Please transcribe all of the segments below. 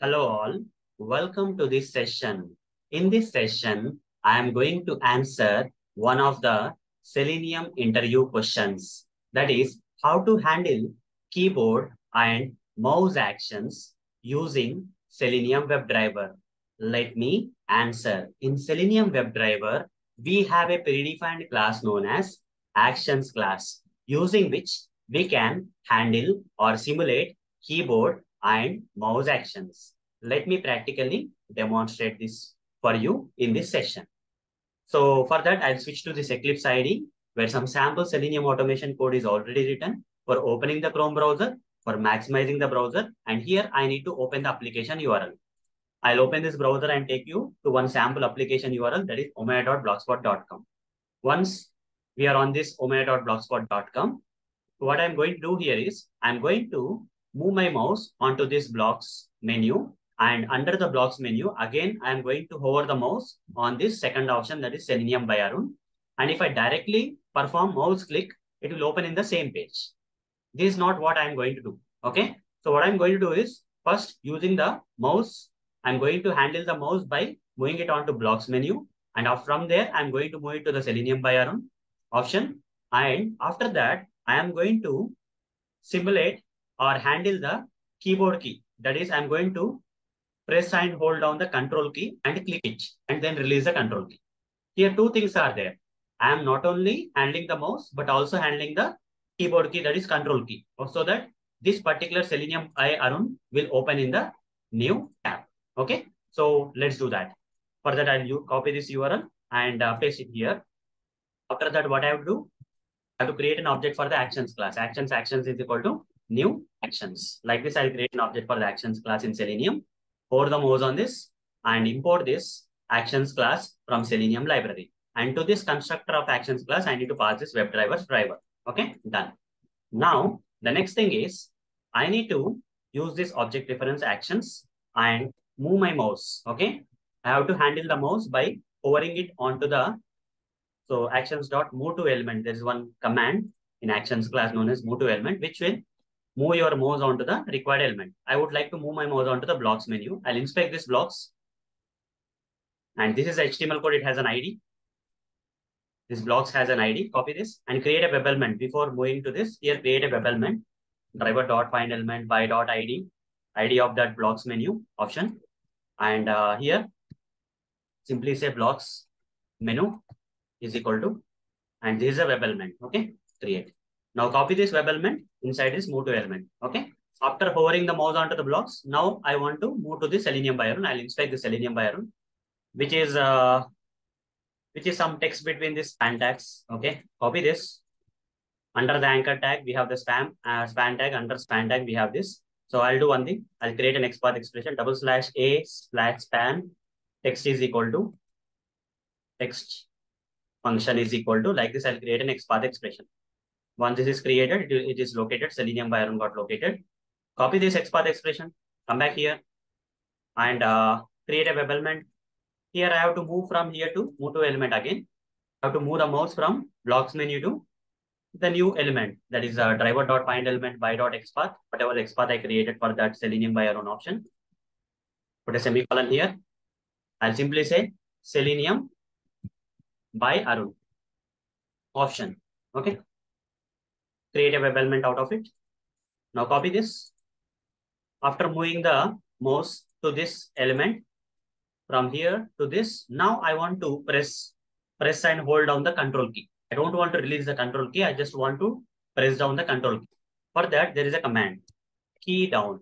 Hello all, welcome to this session. In this session, I am going to answer one of the Selenium interview questions. That is, how to handle keyboard and mouse actions using Selenium WebDriver. Let me answer. In Selenium WebDriver, we have a predefined class known as actions class, using which we can handle or simulate keyboard and mouse actions. Let me practically demonstrate this for you in this session. So for that, I'll switch to this Eclipse IDE where some sample Selenium automation code is already written for opening the Chrome browser, for maximizing the browser. And here I need to open the application URL. I'll open this browser and take you to one sample application URL that is omayo.blogspot.com. Once we are on this omayo.blogspot.com, what I'm going to do here is I'm going to move my mouse onto this blocks menu and under the blocks menu, again, I'm going to hover the mouse on this second option that is Selenium by Arun. And if I directly perform mouse click, it will open in the same page. This is not what I'm going to do. Okay. So what I'm going to do is first using the mouse, I'm going to handle the mouse by moving it onto blocks menu. And from there, I'm going to move it to the Selenium by Arun option. And after that, I am going to simulate or handle the keyboard key. That is, I'm going to press and hold down the control key and click it and then release the control key. Here, two things are there. I am not only handling the mouse, but also handling the keyboard key, that is control key. So that this particular Selenium I Arun will open in the new tab. Okay. So let's do that. For that, I'll copy this URL and uh, paste it here. After that, what I have to do? I have to create an object for the actions class. Actions actions is equal to new actions. Like this, I'll create an object for the actions class in Selenium. Hover the mouse on this and import this actions class from Selenium library. And to this constructor of actions class, I need to pass this WebDriver's driver. Okay, done. Now, the next thing is I need to use this object reference actions and move my mouse. Okay, I have to handle the mouse by hovering it onto the so actions dot move to element. There is one command in actions class known as move to element, which will move your mouse onto the required element. I would like to move my mouse onto the blocks menu. I'll inspect this blocks. And this is HTML code. It has an ID. This blocks has an ID. Copy this and create a web element. Before moving to this, here create a web element. Driver dot find element by dot ID. ID of that blocks menu option. And uh, here, simply say blocks menu is equal to, and this is a web element. Okay, create. Now copy this web element inside this move to element. Okay. After hovering the mouse onto the blocks, now I want to move to the Selenium by Arun. I'll inspect the Selenium by Arun, which is uh, which is some text between this span tags. Okay. Copy this. Under the anchor tag, we have the spam uh, span tag. Under span tag, we have this. So I'll do one thing. I'll create an XPath expression double slash a slash span text is equal to text function is equal to like this. I'll create an XPath expression. Once this is created, it, it is located. Selenium by Arun got located. Copy this XPath expression. Come back here and uh, create a web element. Here I have to move from here to move to element again. I have to move the mouse from blocks menu to the new element that is uh, driver dot find element by dot xpath whatever xpath I created for that Selenium by Arun option. Put a semicolon here. I'll simply say Selenium by Arun option. Okay. Create a web element out of it. Now copy this. After moving the mouse to this element from here to this, now I want to press press and hold down the control key. I don't want to release the control key. I just want to press down the control key. For that, there is a command key down,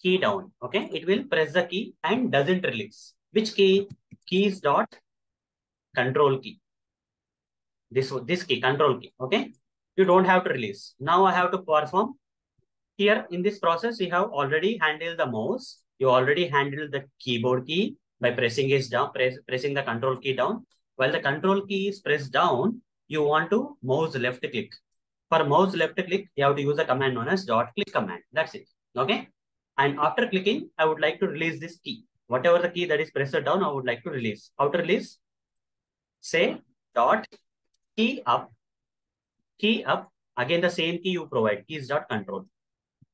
key down. Okay. It will press the key and doesn't release. Which key? Keys dot control key. This, this key, control key. Okay. You don't have to release. Now I have to perform. Here in this process, you have already handled the mouse. You already handled the keyboard key by pressing it down, press, pressing the control key down. While the control key is pressed down, you want to mouse left click. For mouse left click, you have to use a command known as dot click command. That's it. Okay. And after clicking, I would like to release this key. Whatever the key that is pressed down, I would like to release. How to release? Say dot key up, key up. Again, the same key you provide, keys dot control.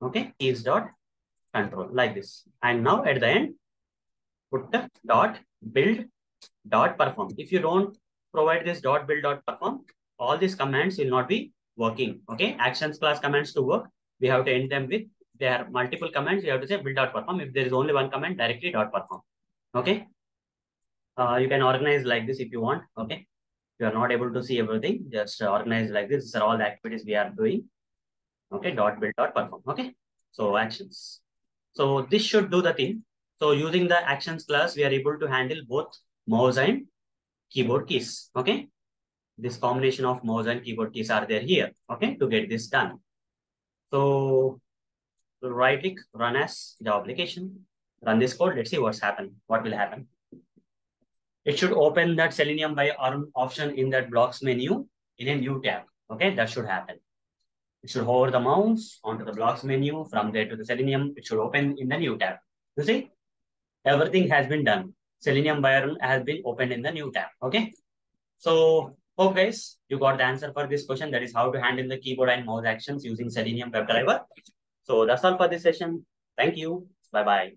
Okay, keys dot control like this. And now at the end, put the dot build dot perform. If you don't provide this dot build dot perform, all these commands will not be working. Okay, actions class commands to work, we have to end them with there are multiple commands. You have to say build dot perform. If there is only one command, directly dot perform. Okay. Uh, you can organize like this if you want. Okay. You are not able to see everything, just organize like this. These are all the activities we are doing. Okay. Dot build dot perform. Okay. So actions. So this should do the thing. So using the actions class, we are able to handle both mouse and keyboard keys. Okay. This combination of mouse and keyboard keys are there here. Okay. To get this done. So right click, run as the application, run this code. Let's see what's happened. What will happen? It should open that Selenium by Arun option in that blocks menu in a new tab. Okay, that should happen. It should hover the mouse onto the blocks menu. From there to the Selenium, it should open in the new tab. You see, everything has been done. Selenium by Arun has been opened in the new tab. Okay, so hope guys, you got the answer for this question. That is how to handle the keyboard and mouse actions using Selenium WebDriver. So that's all for this session. Thank you. Bye-bye.